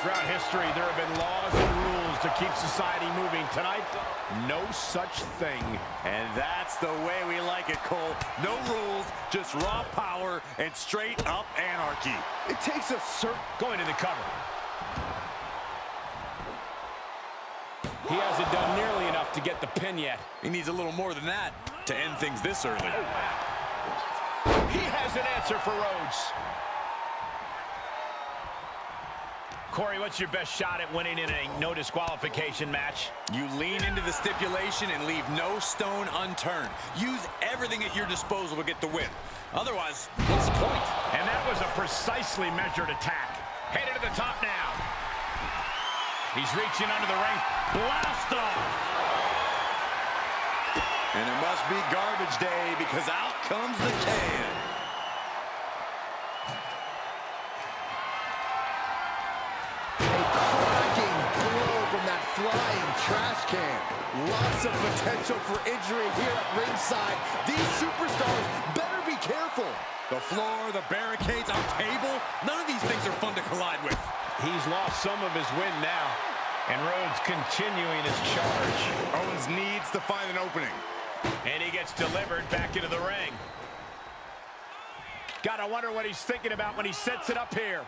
Throughout history, there have been laws and rules to keep society moving. Tonight, no such thing. And that's the way we like it, Cole. No rules, just raw power and straight up anarchy. It takes a cert going to the cover. He hasn't done nearly enough to get the pin yet. He needs a little more than that to end things this early. He has an answer for Rhodes. Corey, what's your best shot at winning in a no disqualification match? You lean into the stipulation and leave no stone unturned. Use everything at your disposal to get the win. Otherwise, what's the point? And that was a precisely measured attack. Headed to the top now. He's reaching under the ring. Blast off! And it must be garbage day because out comes the can. Lots of potential for injury here at ringside. These superstars better be careful. The floor, the barricades, our table, none of these things are fun to collide with. He's lost some of his win now. And Rhodes continuing his charge. Owens needs to find an opening. And he gets delivered back into the ring. God, I wonder what he's thinking about when he sets it up here.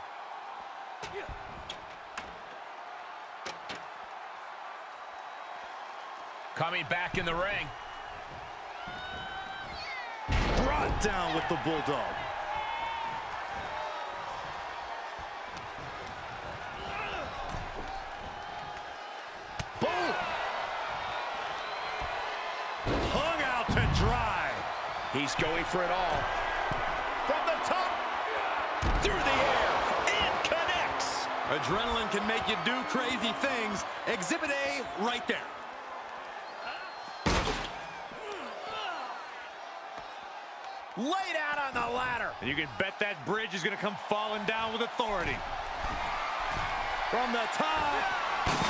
Coming back in the ring. Brought down with the Bulldog. Boom! Hung out to dry. He's going for it all. From the top, through the air, it connects. Adrenaline can make you do crazy things. Exhibit A right there. Laid out on the ladder. And you can bet that bridge is going to come falling down with authority. From the top.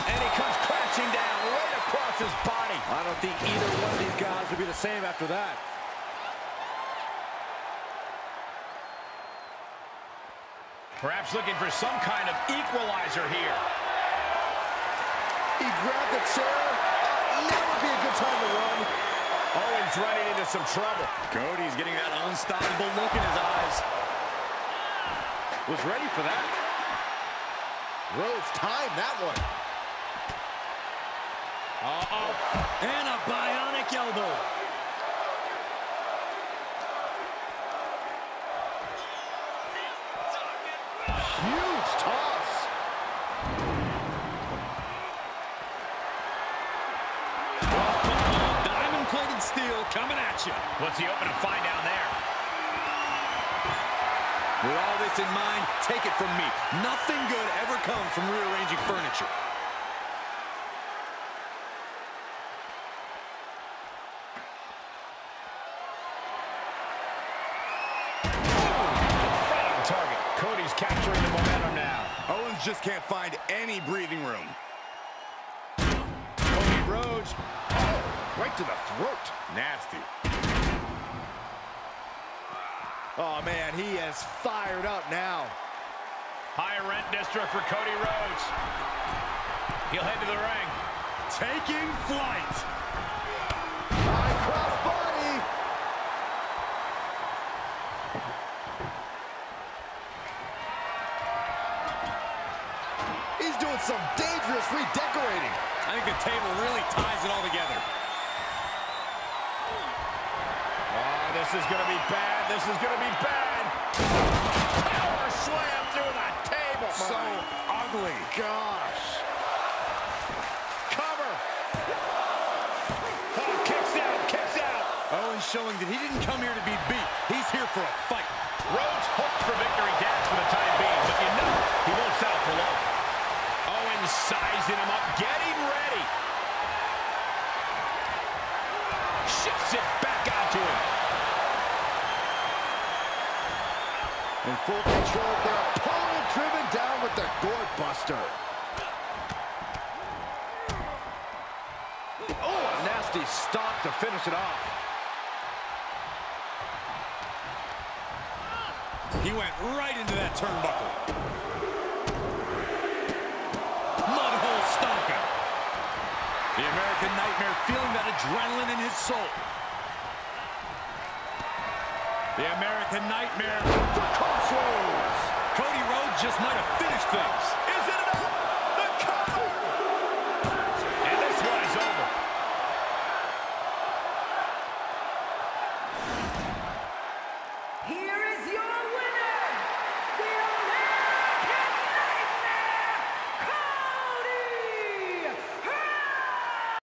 And he comes crashing down right across his body. I don't think either one of these guys would be the same after that. Perhaps looking for some kind of equalizer here. He grabbed the chair. Oh, now would be a good time to run. Owens running into some trouble. Cody's getting that unstoppable look in his eyes. Was ready for that. Rhodes timed that one. Uh-oh. And a bionic elbow. Huge toss. Steel coming at you. What's he open to find down there? With all this in mind, take it from me. Nothing good ever comes from rearranging furniture. target. Cody's capturing the momentum now. Owens just can't find any breathing room. Cody Rhodes Right to the throat. Nasty. Oh, man, he is fired up now. High rent district for Cody Rhodes. He'll head to the ring. Taking flight. High cross body. He's doing some dangerous redecorating. I think the table really ties it all together. This is going to be bad. This is going to be bad. Power slam through the table. So ugly. Gosh. Cover. Oh, kicks out, kicks out. Oh, Owens showing that he didn't come here to be beat. He's here for a fight. Rhodes hopes for victory dance for the time being, but you know he won't settle for long. Owens sizing him up, getting ready. Shifts it back onto him. In full control of their opponent, driven down with the gourd buster. Oh, a nasty stop to finish it off. He went right into that turnbuckle. Mudhole stomper. The American Nightmare feeling that adrenaline in his soul. The American Nightmare. The Cross Rhodes. Cody Rhodes just might have finished things.